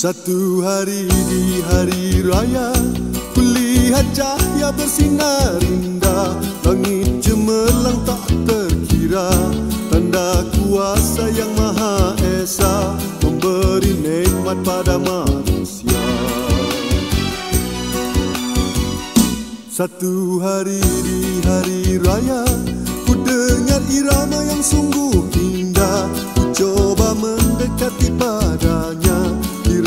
Satu hari di hari raya Kulihat cahaya bersinar indah. Langit cemerlang tak terkira Tanda kuasa yang maha esa Memberi nikmat pada manusia. Satu hari di hari raya Ku dengar irama yang sungguh indah. Ku coba mendekati padanya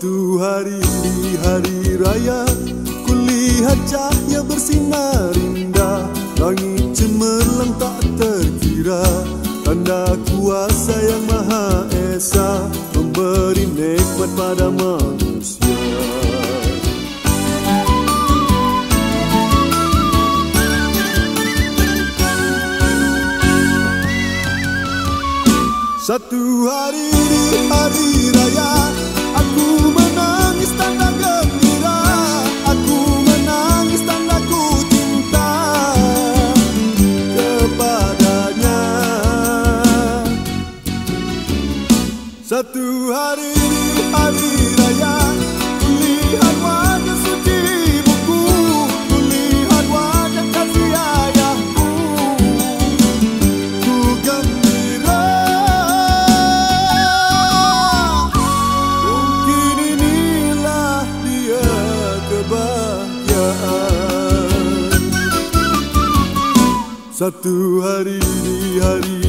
Satu hari di hari raya Kulihat cahaya bersinar indah. Langit cemerlang tak terkira Tanda kuasa yang maha esa Memberi nikmat pada manusia. Satu hari di hari Satu hari di hari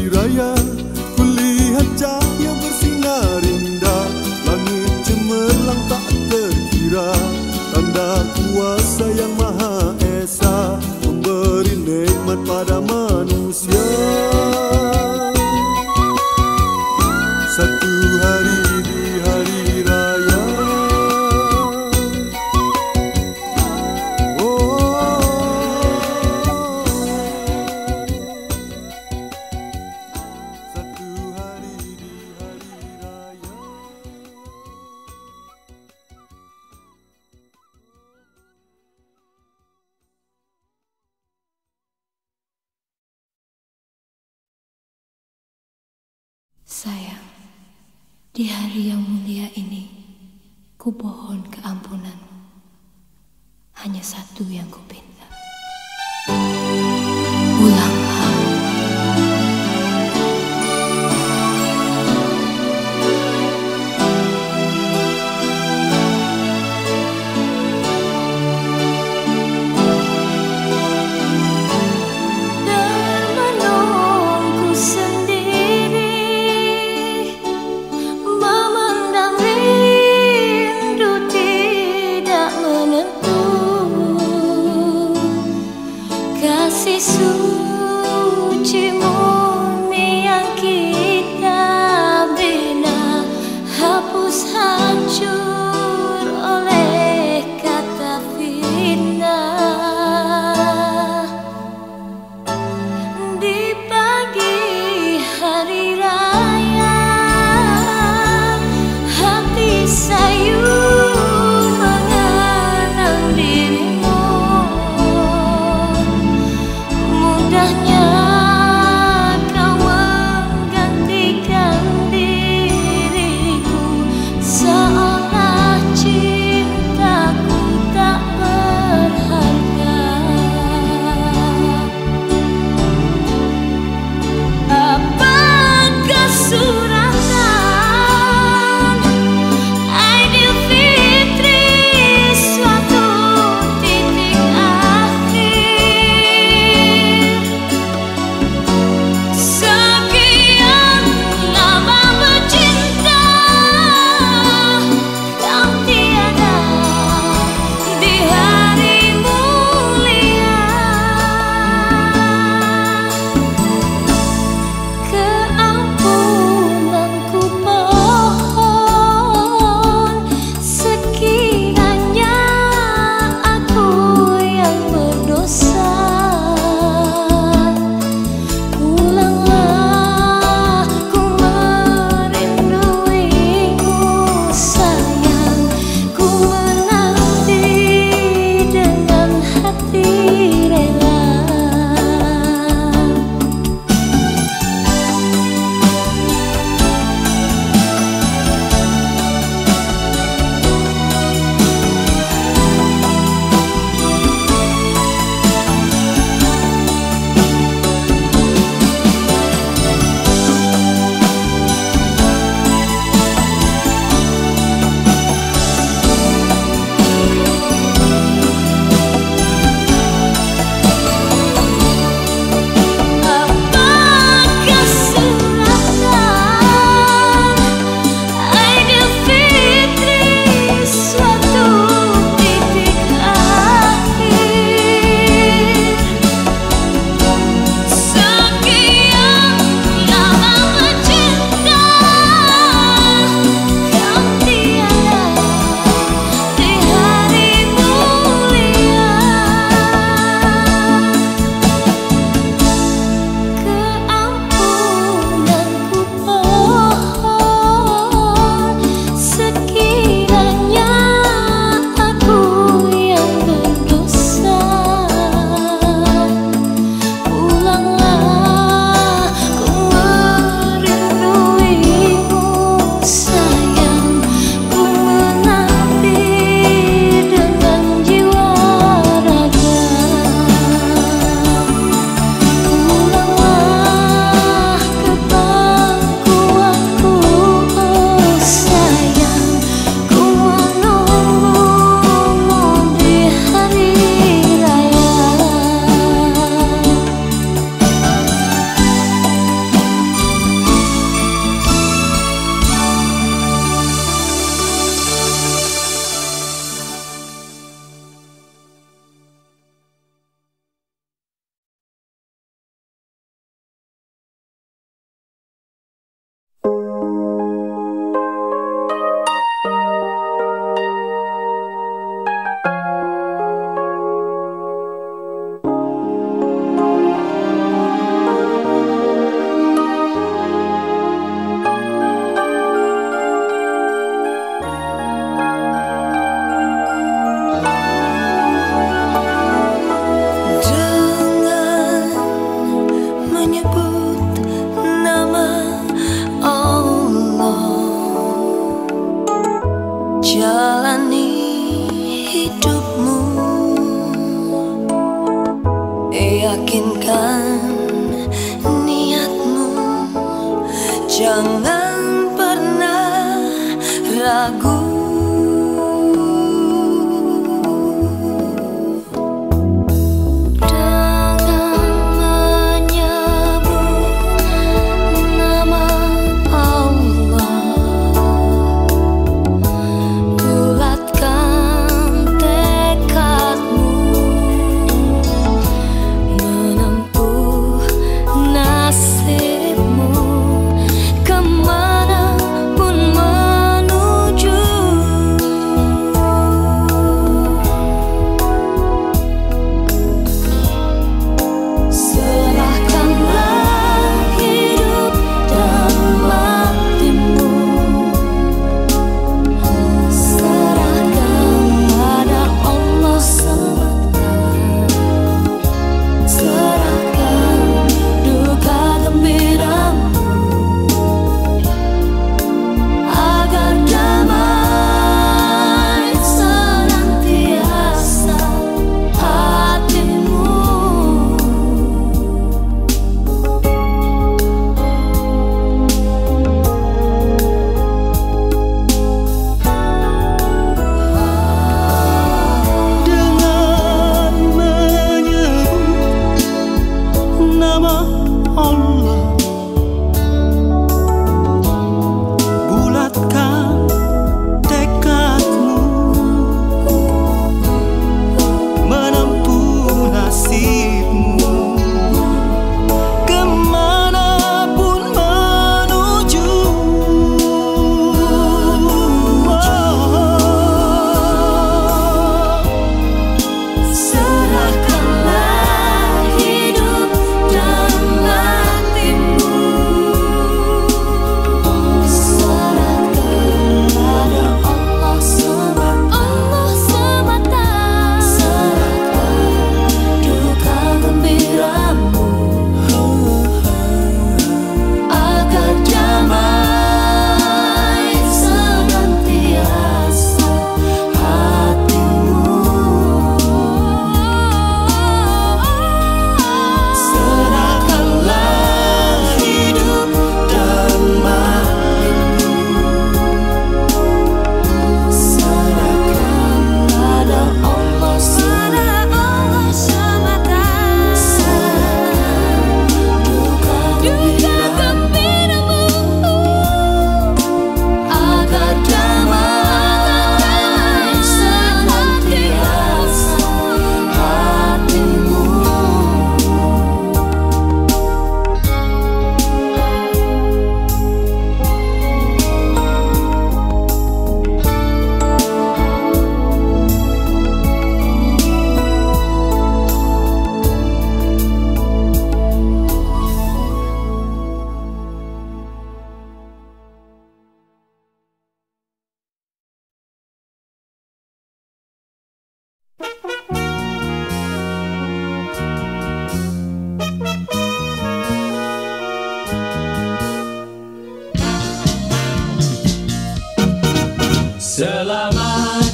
Selamat,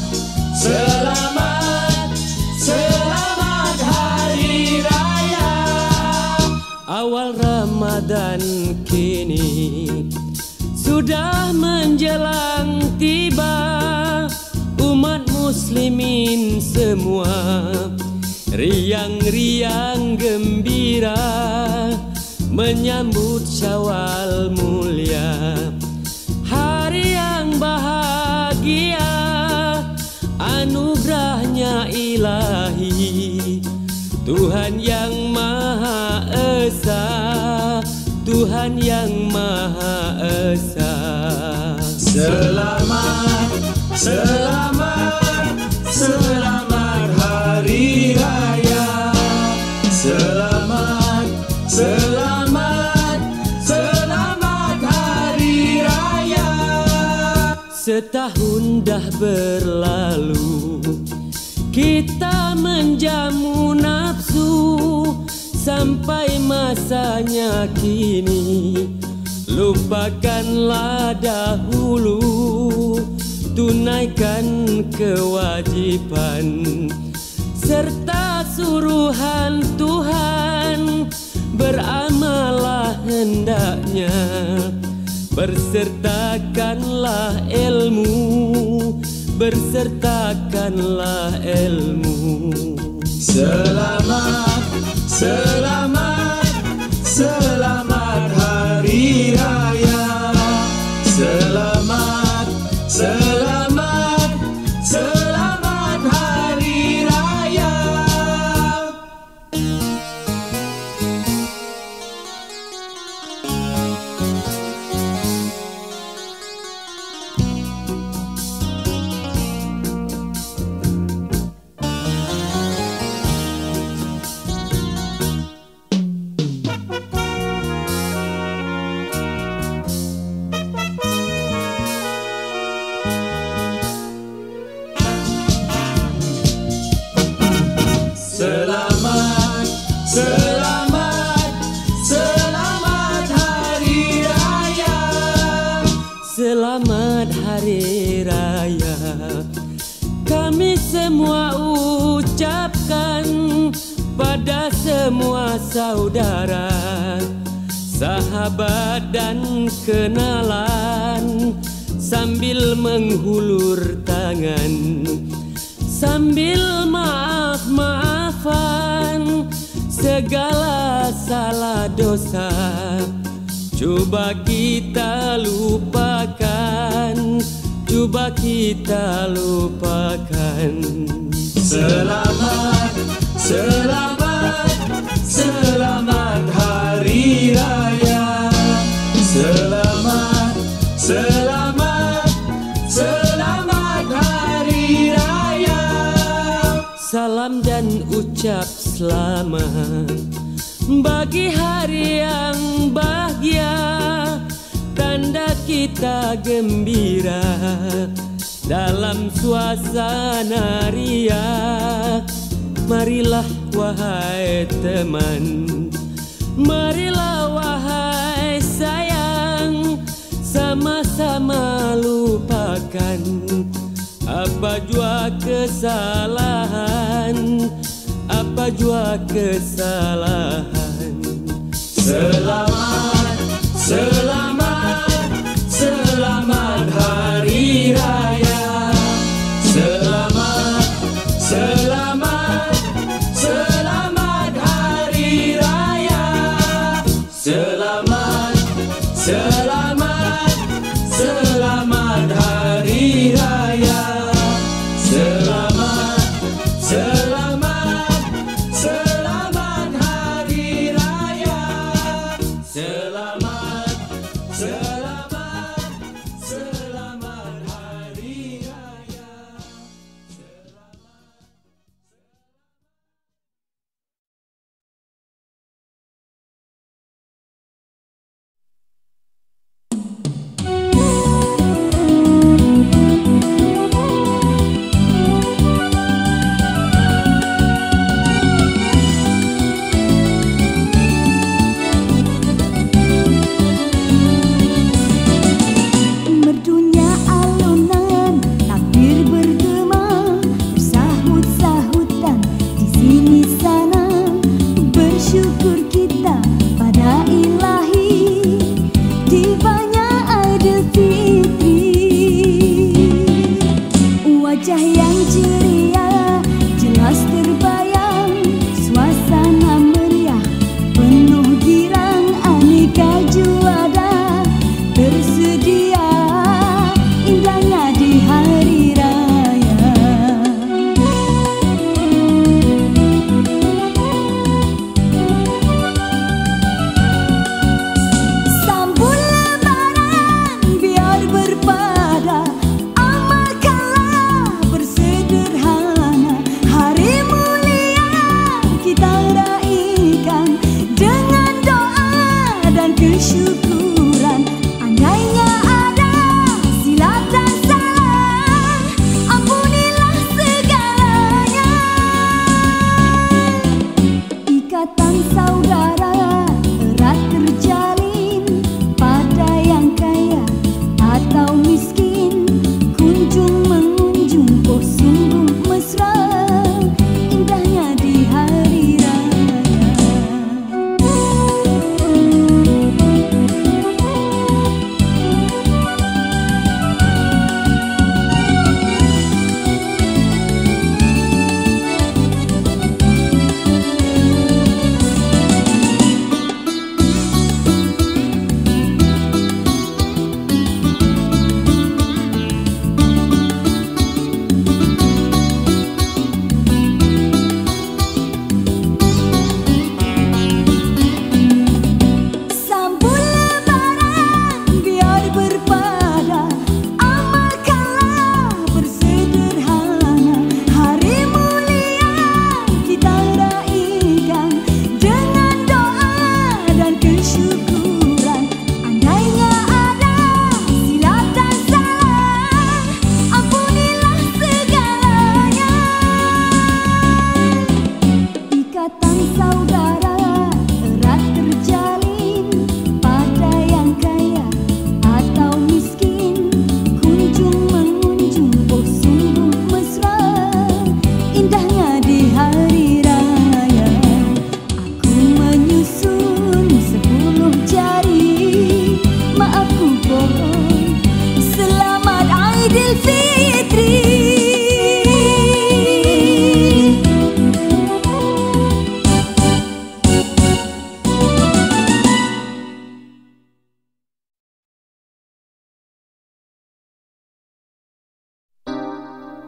selamat, selamat hari raya. Awal Ramadan kini sudah menjelang tiba. Umat muslimin semua riang-riang gembira Menyambut syawal mulia Anugerahnya ilahi Tuhan yang Maha Esa Tuhan yang Maha Esa. Selamat, selamat, selamat hari raya. Selamat, selamat, selamat hari raya. Setahun dah berlalu kita menjamu nafsu Sampai masanya kini. Lupakanlah dahulu Tunaikan kewajiban. Serta suruhan Tuhan Beramalah hendaknya. Bersertakanlah ilmu bersertakanlah ilmu. Selamat selamat selamat. lupakan apa jua kesalahan apa jua kesalahan. Selamat selamat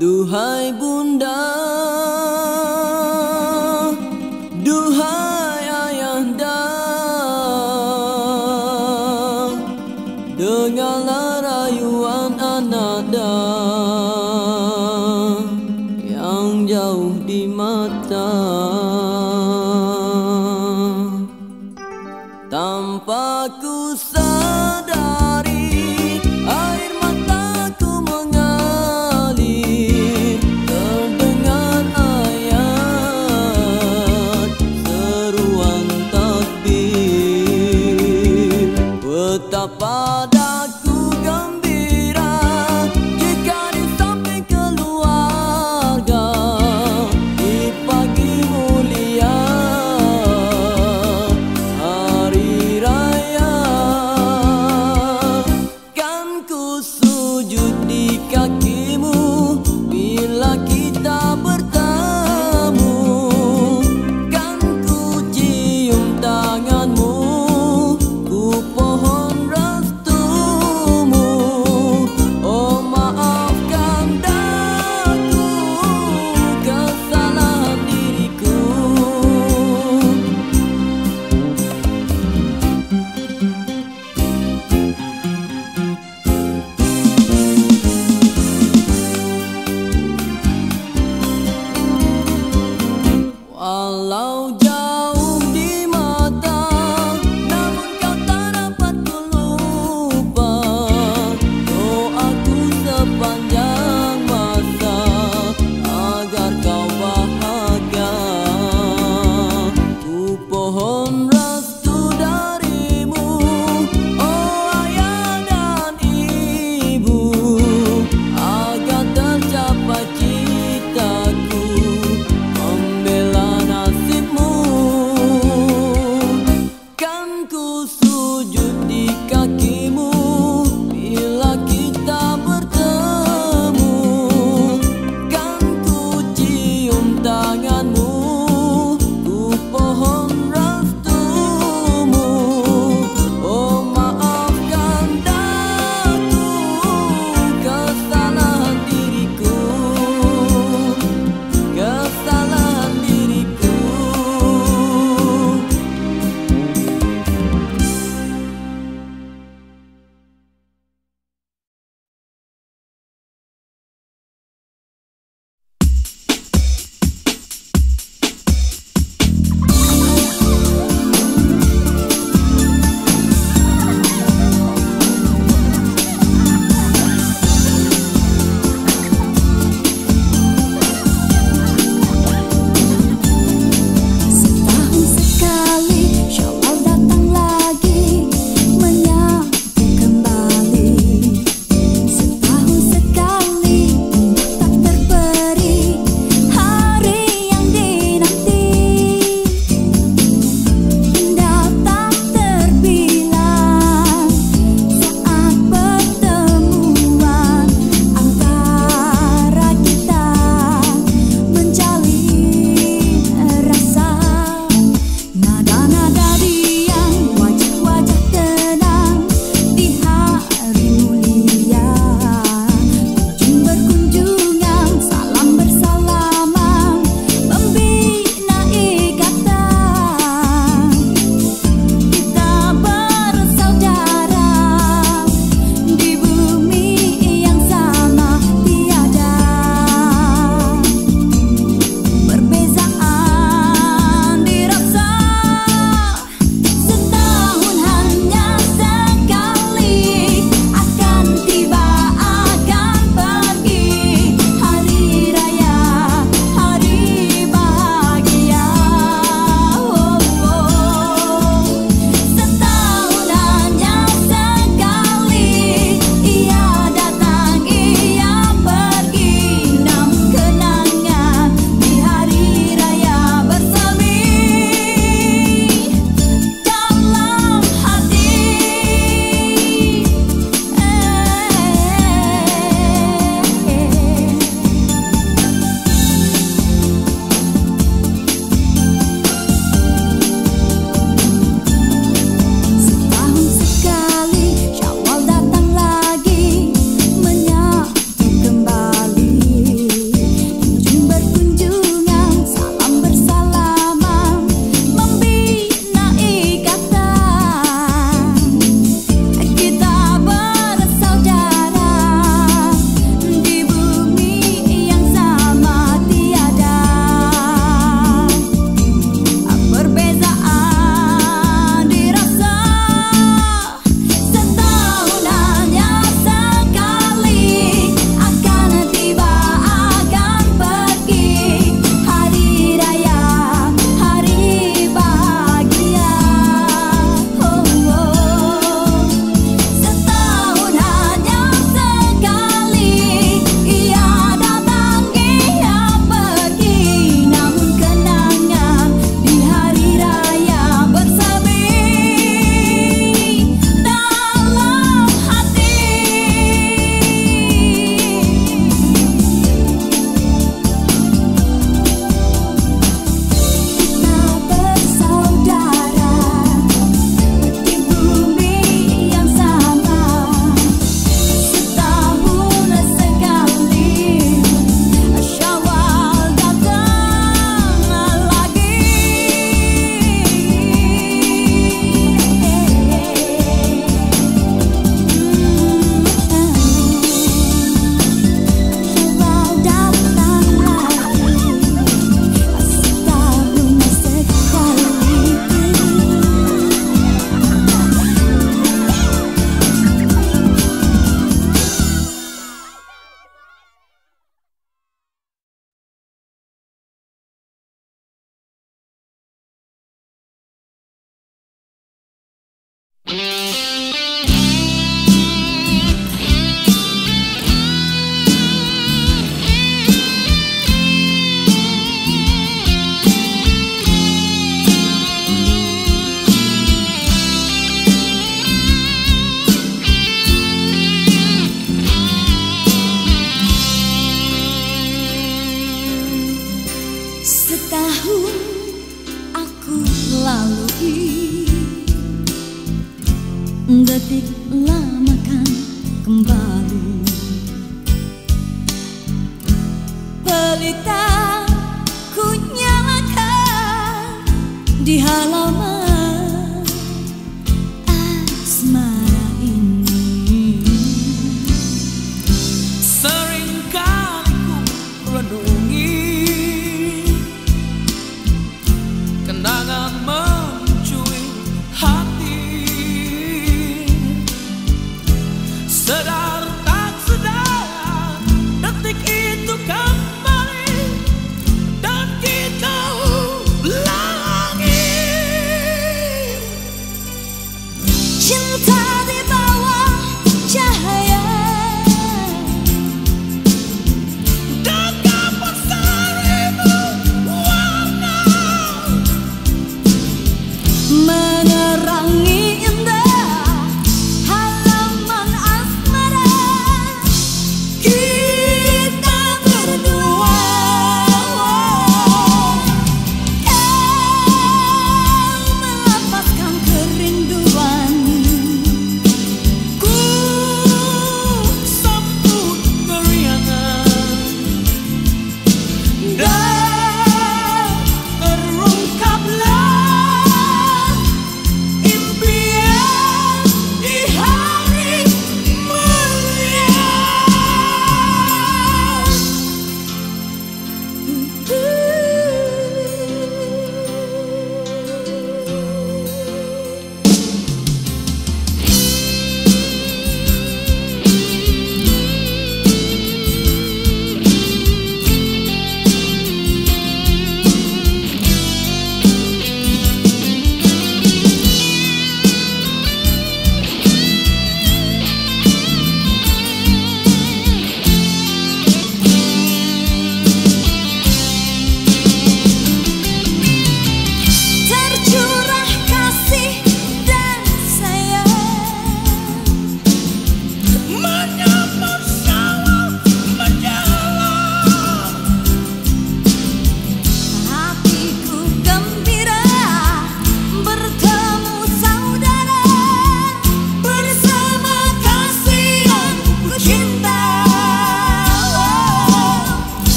Duhai bunda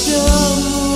kepadamu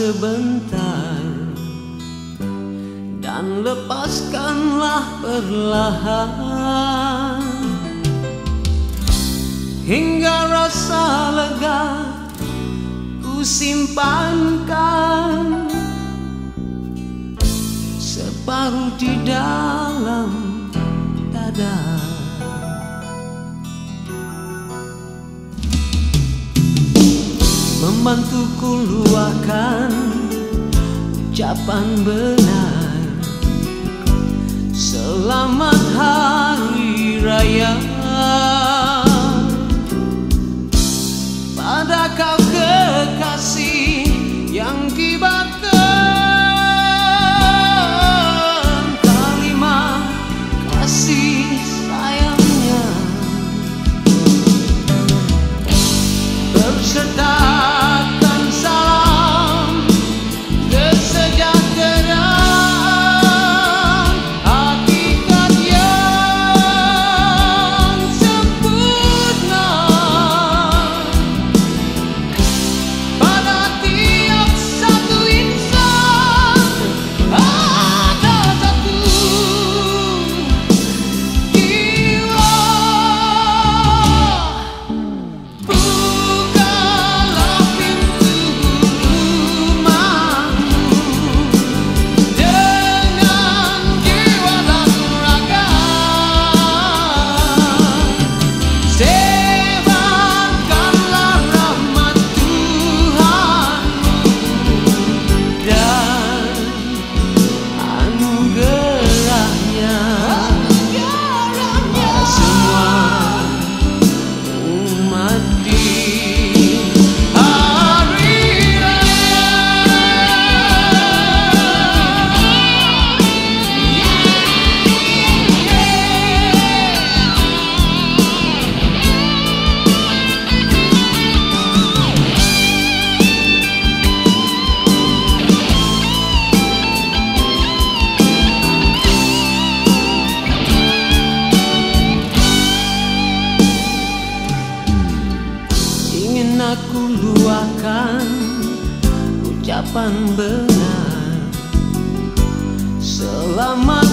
sebentar dan lepaskanlah perlahan hingga rasa lega ku simpankan separuh di dalam dadah. Mantuku luahkan ucapan benar. Selamat Hari Raya. kapan benar. Selamat